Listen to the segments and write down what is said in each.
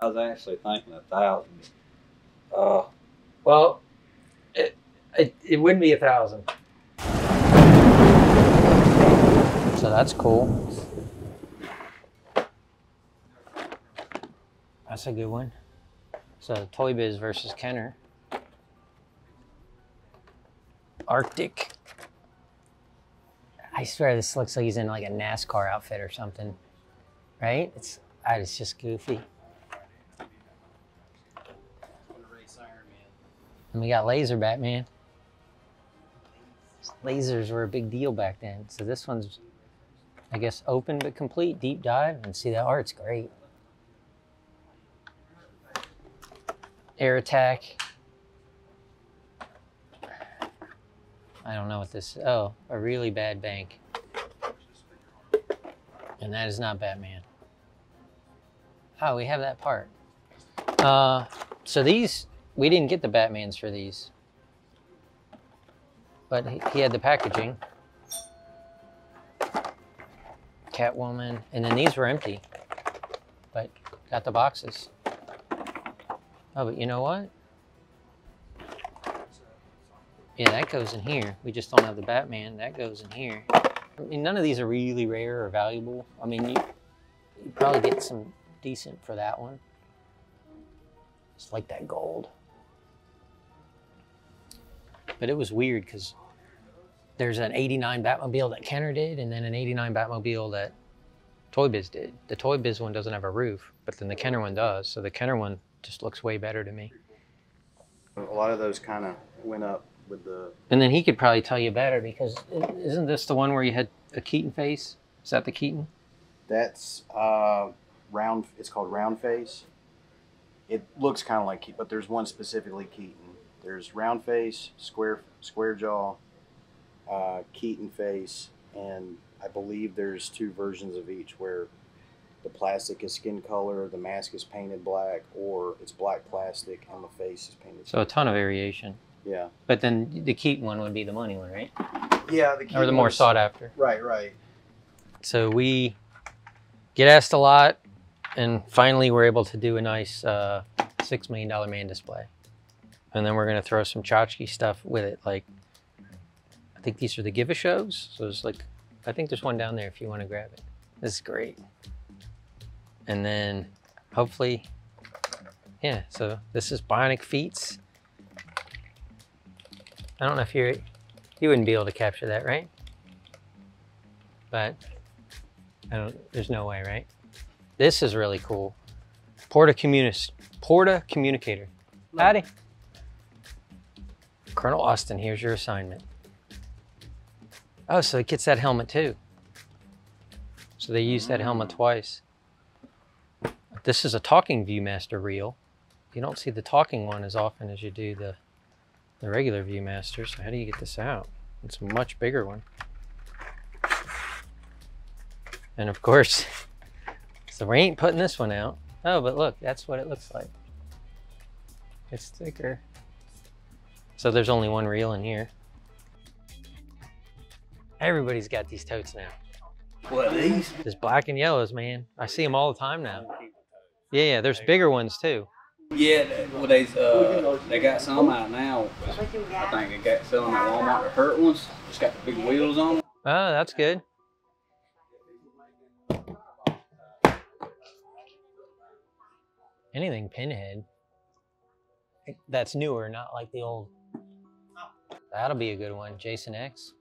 I was actually thinking a thousand. Uh, Well, it, it, it wouldn't be a thousand. So that's cool. That's a good one. So Toy Biz versus Kenner. Arctic. I swear this looks like he's in like a NASCAR outfit or something. Right? It's it's just goofy. And we got Laser Batman. Lasers were a big deal back then. So this one's, I guess, open but complete, deep dive. And see, that art's great. Air Attack. I don't know what this Oh, a really bad bank. And that is not Batman. Oh, we have that part. Uh, so these, we didn't get the Batmans for these. But he, he had the packaging. Catwoman. And then these were empty. But got the boxes. Oh, but you know what? Yeah, that goes in here. We just don't have the Batman. That goes in here. I mean, none of these are really rare or valuable. I mean, you, you probably get some decent for that one. It's like that gold. But it was weird because there's an 89 Batmobile that Kenner did and then an 89 Batmobile that Toy Biz did. The Toy Biz one doesn't have a roof, but then the Kenner one does. So the Kenner one just looks way better to me. A lot of those kind of went up with the. And then he could probably tell you better because isn't this the one where you had a Keaton face? Is that the Keaton? That's uh, round. It's called round face. It looks kind of like, Keaton, but there's one specifically Keaton. There's round face, square square jaw, uh, Keaton face, and I believe there's two versions of each where the plastic is skin color, the mask is painted black, or it's black plastic and the face is painted. So a ton of variation. yeah, But then the Keaton one would be the money one, right? yeah, the Or the more sought after. Right, right. So we get asked a lot, and finally we're able to do a nice uh, six million dollar man display, and then we're gonna throw some tchotchke stuff with it. Like I think these are the give a shows. So it's like I think there's one down there if you want to grab it. This is great. And then hopefully, yeah. So this is Bionic Feats. I don't know if you're you wouldn't be able to capture that, right? But I don't. There's no way, right? This is really cool. Porta Communis, Porta Communicator. Howdy. Colonel Austin, here's your assignment. Oh, so it gets that helmet too. So they use that helmet twice. This is a talking Viewmaster reel. You don't see the talking one as often as you do the, the regular Viewmaster. So how do you get this out? It's a much bigger one. And of course, so we ain't putting this one out. Oh, but look, that's what it looks like. It's thicker. So there's only one reel in here. Everybody's got these totes now. what these? There's black and yellows, man. I see them all the time now. Yeah, yeah, there's bigger ones too. Yeah, well, they uh, they got some out now. I think they got selling at Walmart. The hurt ones, just got the big wheels on them. Oh, that's good. Anything pinhead. That's newer, not like the old. That'll be a good one. Jason X.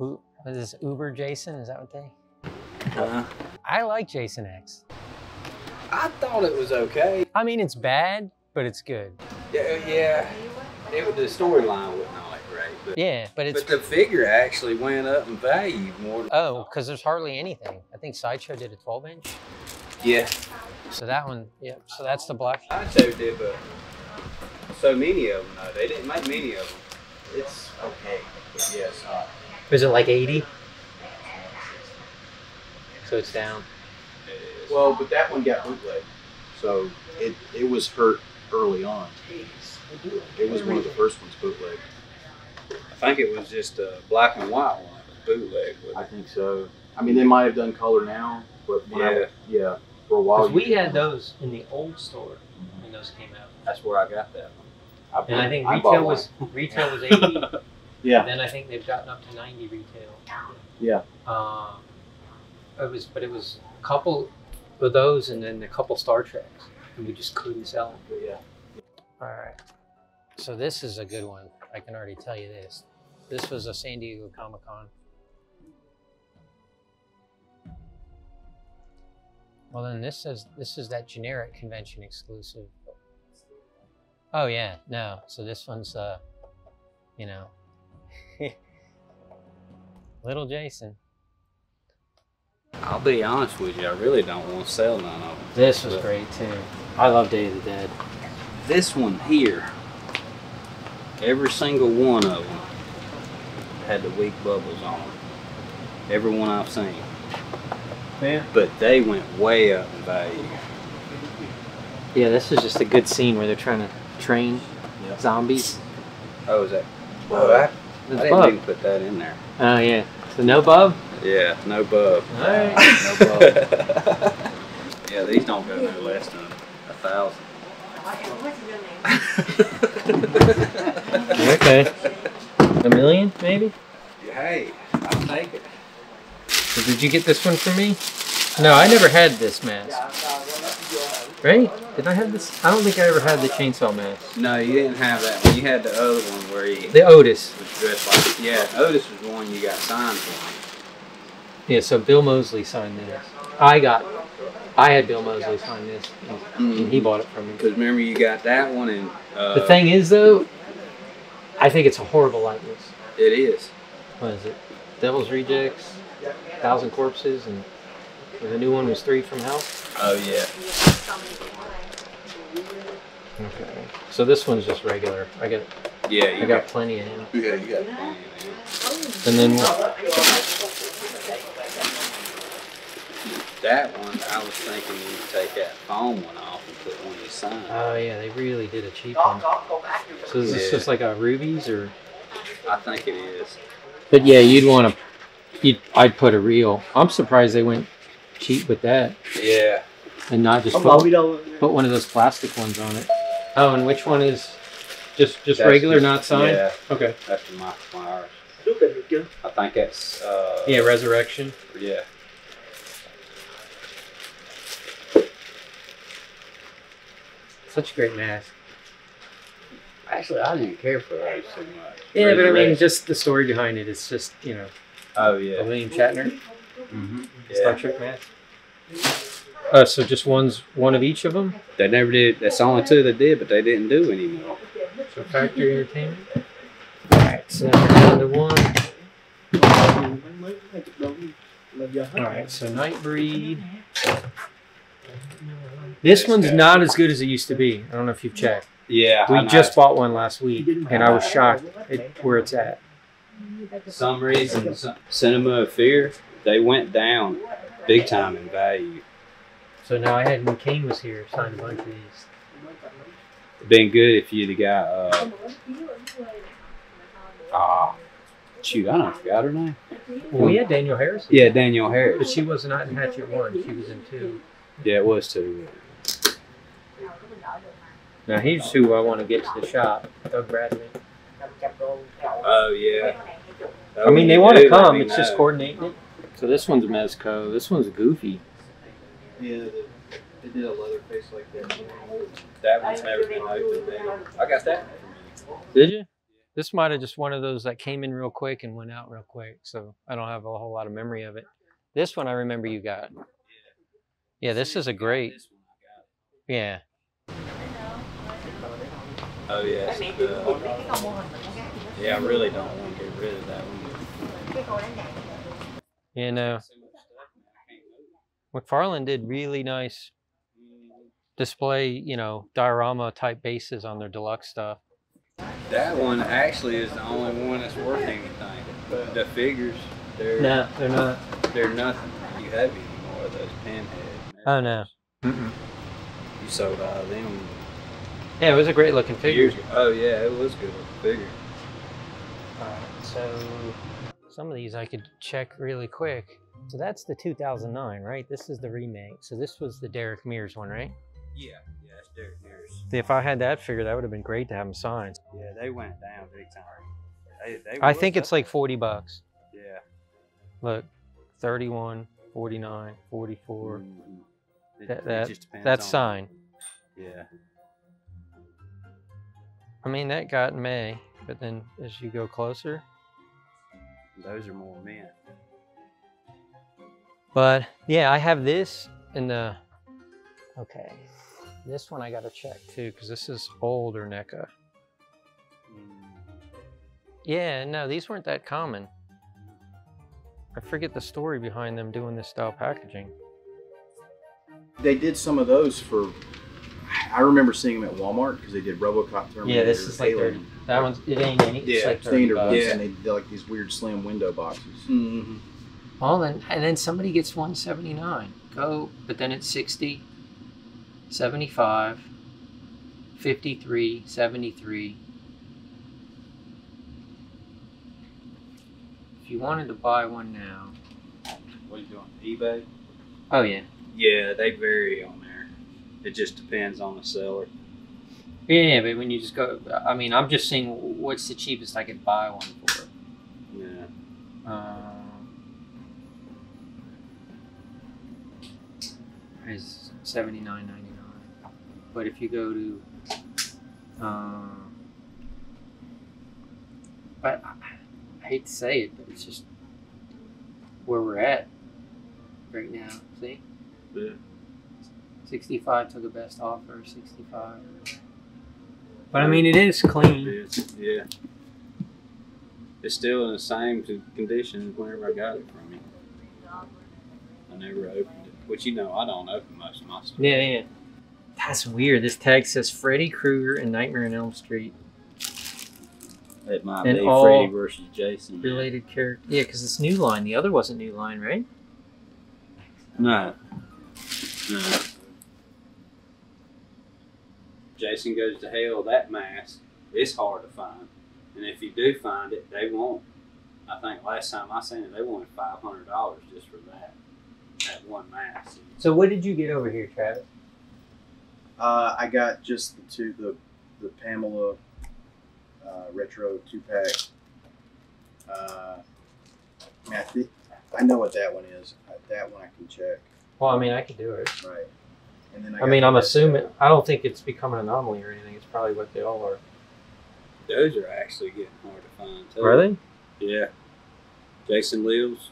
Ooh, is this? Uber Jason? Is that what they? Uh, I like Jason X. I thought it was okay. I mean, it's bad, but it's good. Yeah, yeah. It was the storyline wasn't all that great, but Yeah, but it's but the figure actually went up in value more. Oh, because there's hardly anything. I think Sideshow did a 12 inch. yeah. So that one, yeah. So that's the black. I Sideshow did, but so many of them. though. They didn't make many of them. It's okay, but yeah, uh. it's not. Is it like 80? So it's down. Well, but that one got bootleg, so it it was hurt early on. It was one of the first ones bootleg. I think it was just a black and white one, bootleg. I think so. I mean, they might have done color now, but when I, Yeah. Yeah, for a while. Because we had those in the old store when those came out. That's where I got that. I, And I think retail one. was retail was eighty. Yeah. And then I think they've gotten up to ninety retail. Yeah. Uh, it was, but it was a couple of those, and then a couple Star Treks, and we just couldn't sell them. But Yeah. All right. So this is a good one. I can already tell you this. This was a San Diego Comic Con. Well, then this says this is that generic convention exclusive. Oh yeah, no. So this one's uh, you know, little Jason. I'll be honest with you, I really don't want to sell none of them. This was great too. I love Day of the Dead. This one here, every single one of them had the weak bubbles on them. Every one I've seen. Yeah. But they went way up in value. Yeah, this is just a good scene where they're trying to train Yep. zombies. Oh, is that? Oh, I, I didn't Bub. even put that in there. Oh yeah. So no bub. Yeah, no bub. All right. No bub. yeah, these don't go no less than a thousand. Okay. A million, maybe. Hey, I'll take it. So did you get this one for me? No, I never had this mask. Right? Did I have this? I don't think I ever had the chainsaw mask. No, you didn't have that one. You had the other one where he The Otis. was dressed like. Yeah, Otis was the one you got signed for. Yeah, so Bill Moseley signed this. I got, I had Bill Moseley sign this, and, and he bought it from me. Because remember, you got that one, and uh, The thing is, though, I think it's a horrible likeness. it is. What is it? Devil's Rejects, Thousand Corpses, and the new one was Three from Hell. Oh yeah. Okay. So this one's just regular. I got, Yeah, you I got plenty of him. Yeah, you got plenty of them. And then That one, I was thinking you could take that foam one off and put one you signed. Oh yeah, they really did a cheap one. So is this Yeah. just like a Rubie's or? I think it is. But yeah, you'd want to. You'd, I'd put a real. I'm surprised they went cheap with that Yeah. and not just put, put one of those plastic ones on it. Oh, and which one is just just That's regular, just- not signed? Yeah, Okay. that's from my, my ours. I think that's. Uh, Yeah, Resurrection. Yeah. Such a great mask. Actually, I didn't care for those too much. Yeah, but I mean, Resurrection. just the story behind. It's just you know, Oh yeah. William Shatner Mm-hmm. Star Trek mask. Uh, so just one's one of each of them. They never did. That's the only two they did, but they didn't do anymore. So Factory Entertainment. All right, so now we're down to one. All right, so Nightbreed. This one's not as good as it used to be. I don't know if you've checked. Yeah. We I know. just bought one last week, and I was shocked at where it's at. Some reason some, Cinema of Fear they went down big time in value. So now I had when Kane was here, signed a bunch of these. Been good if you'd have got uh ah shoot I don't forgot her name. Well, we had Danielle Harris. Yeah, Danielle Harris. But she was not in Hatchet One. She was in two. Yeah, it was too. Now here's who I want to get to the shop. Doug Bradley. Oh yeah. Oh, I mean, they want to Dude, let come. me It's just coordinating it. So this one's Mezco. This one's Goofy. Yeah, they did a leather face like that. That one's never been opened. man. I got that. Did you? This might have just one of those that came in real quick and went out real quick. So I don't have a whole lot of memory of it. This one I remember you got. Yeah, this is a great. Yeah. Oh yeah. it's, uh, yeah, I really don't want to get rid of that one. You know, McFarlane did really nice display, you know, diorama type bases on their deluxe stuff. That one actually is the only one that's worth anything. The figures, they're No, they're not. they're nothing you have anymore. Those pinhead. Oh no. You sold out of them Yeah, it was a great looking figure. Oh yeah, it was good looking figure. Alright, so some of these I could check really quick. So that's the 2009, right? This is the remake. So this was the Derek Mears one, right? Yeah, yeah, it's Derek Mears. If I had that figure, that would have been great to have them signed. Yeah, they went down big time. They, they I think it's like 40 bucks. Yeah. Look, 31, 49, 44. Mhm. It- That- it that- just depends That's on- signed. Yeah. I mean, that got May, but then as you go closer, Those are more men. But yeah, I have this in the. Okay, this one I gotta check too because this is older NECA. Mm. Yeah, no, these weren't that common. I forget the story behind them doing this style packaging. They did some of those for. I remember seeing them at Walmart because they did RoboCop Terminator. Yeah, this is like their- That one's it ain't any. It's yeah, like standard bucks. ones, Yeah. and they did like these weird slim window boxes. Mm-hmm. Well, then and then somebody gets 179. Go, but then it's 60, 75, 53, 73. If you wanted to buy one now. What are you doing? eBay? Oh yeah. Yeah, they vary on there. It just depends on the seller. Yeah, but when you just go, I mean, I'm just seeing what's the cheapest I could buy one for. Yeah. Um, is seventy nine ninety nine. But if you go to, um, but I, I hate to say it, but it's just where we're at right now. See, Yeah. Sixty five took a best offer, sixty five. But I mean, it is clean. It's, yeah. It's still in the same condition as whenever I got it from you. I never opened it. Which you know, I don't open most of my stuff. Yeah, yeah. That's weird. This tag says Freddy Krueger and Nightmare on Elm Street It might And be all Freddy versus Jason. related character. Yeah, because it's New Line. The other wasn't New Line, right? No. No. Jason goes to hell. That mask is hard to find, and if you do find it, they won't. I think last time I seen it, they wanted five hundred dollars just for that, that one mask. So what did you get over here, Travis? Uh, I got just the two, the the Pamela uh, retro two pack. Uh, I, thi- I know what that one is. Uh, That one I can check. Well, I mean, I could do it. Right. And then I, I mean, I'm assuming. of- I don't think it's become an anomaly or anything. It's probably what they all are. Those are actually getting hard to find too. Are they? Yeah. Jason lives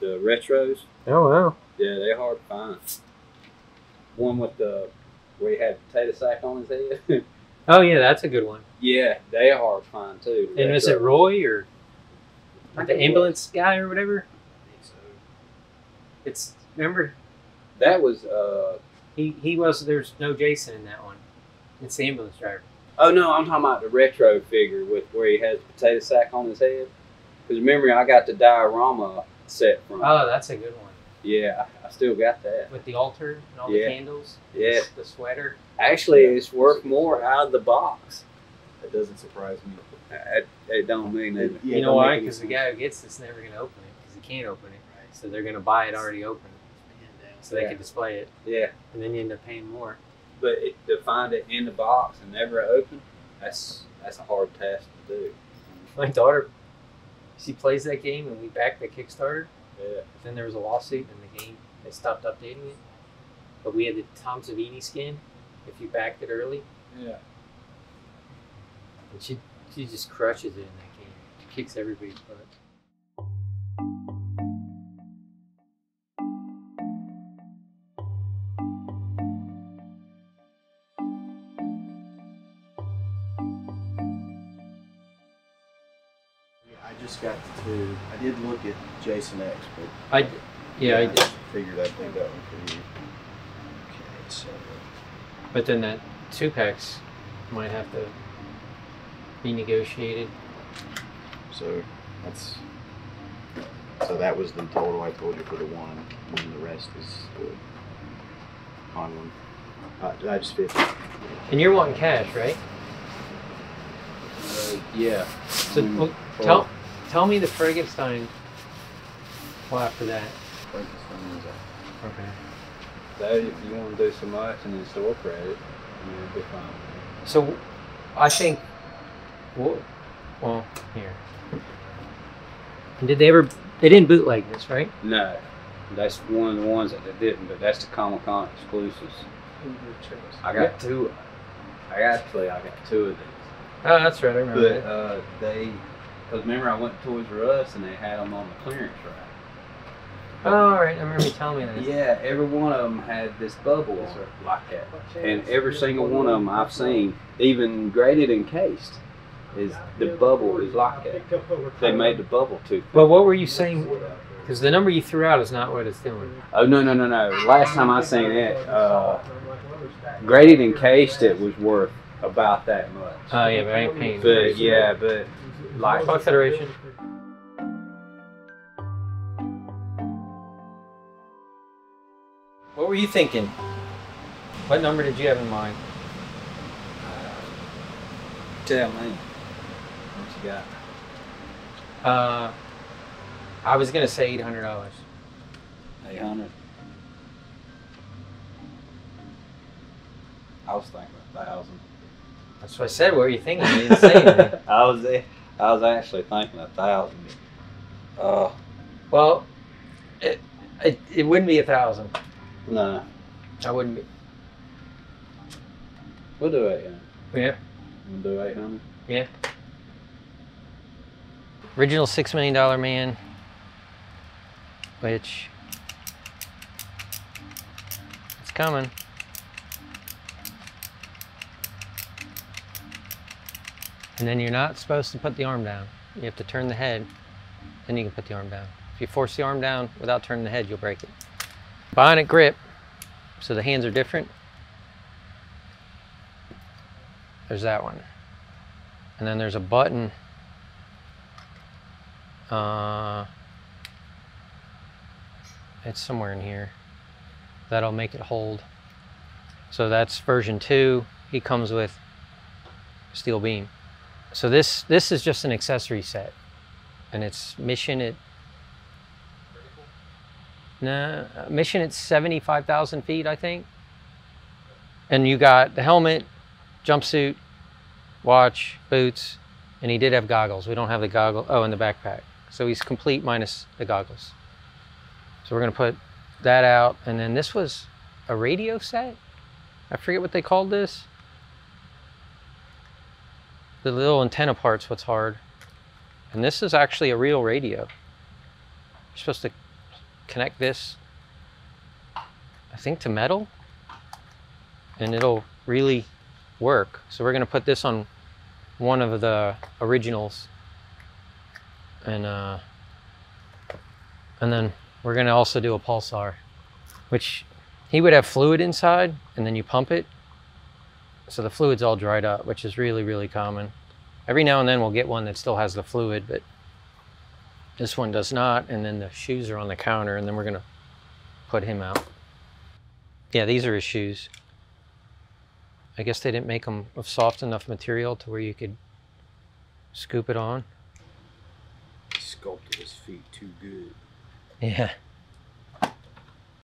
the retros. Oh wow. Yeah, they're hard to find. One with the where he had potato sack on his head. Oh yeah, that's a good one. yeah, they are hard to find too. And is it Roy or I think the it was. ambulance guy or whatever? I think so. It's remember That was uh he he was. There's no Jason in that one. It's the ambulance driver. oh no, I'm talking about the retro figure with where he has the potato sack on his head. Because remember, I got the diorama set from. Oh, that's a good one. yeah, I, I still got that. With the altar and all Yeah. the candles. Yeah. The sweater. Actually, Yeah. it's worth more out of the box. That doesn't surprise me. It, it don't mean that. You know why? Because the guy who gets it's never going to open it because he can't open it. Right? So they're going to buy it already open, so they Yeah. can display it, Yeah, and then you end up paying more. but it, to find it in the box and never open, that's that's a hard task to do. My daughter, she plays that game, and we backed the Kickstarter. Yeah. Then there was a lawsuit, and the game they stopped updating it. But we had the Tom Savini skin. If you backed it early, Yeah. and she she just crushes it in that game. She kicks everybody's butt. Jason X, but I, yeah, I did. figured I'd leave that one for you. Okay, so But then that two packs might have to be negotiated. so that's so that was the total I told you for the one, and then the rest is the on one. Uh, I just fifty. And you're wanting cash, right? Uh, yeah. So well- tell tell me the Frankenstein plot for that. break the springs up. Okay. That if you want to do so much and then store credit, I mean, it'd be fine. So, I think. Well, well, here. Did they ever? They didn't bootleg this, right? No, that's one of the ones that they didn't, but that's the Comic Con exclusives. I got two. I actually I got two of these. Oh, that's right. I remember But that. uh, they, because remember I went to Toys R Us and they had them on the clearance rack. Oh, all right. I remember you telling me that. Yeah, every one of them had this bubble like that, and every single one of them I've seen, even graded and cased, is the bubble is like that. They made the bubble too. But what were you saying? Because the number you threw out is not what it's doing. Oh no no no no! Last time I seen it, uh, graded and cased, it was worth about that much. Oh yeah, but I ain't paying. But yeah, but like Federation. Were you thinking? What number did you have in mind? tell me what you got. Uh, I was gonna say eight hundred dollars. Eight hundred. I was thinking a thousand. That's what I said. What were you thinking? You didn't say anything. I was I was actually thinking a thousand. Uh, Well, it, it it wouldn't be a thousand. No, I wouldn't be. we'll do eight hundred. Yeah. We'll do eight hundred. Original six million dollar man, which it's coming. And then you're not supposed to put the arm down. You have to turn the head, then you can put the arm down. If you force the arm down without turning the head, you'll break it. Bionic grip, so the hands are different. There's that one. And then there's a button uh, it's somewhere in here. That'll make it hold. So that's version two. He comes with steel beam. So this this is just an accessory set, and it's mission at nah, mission at seventy five thousand feet, I think. And you got the helmet, jumpsuit, watch, boots, and he did have goggles. We don't have the goggles. Oh, and the backpack. So he's complete minus the goggles. So we're gonna put that out, and then this was a radio set. I forget what they called this. The little antenna part's what's hard, and this is actually a real radio. You're supposed to connect this, I think, to metal, and it'll really work. So we're gonna put this on one of the originals and uh, and then we're gonna also do a pulsar, which he would have fluid inside, and then you pump it, so the fluid's all dried up, which is really really common. Every now and then we'll get one that still has the fluid, but this one does not. And then the shoes are on the counter, and then we're gonna put him out. Yeah, these are his shoes. I guess they didn't make them of soft enough material to where you could scoop it on. He sculpted his feet too good. Yeah.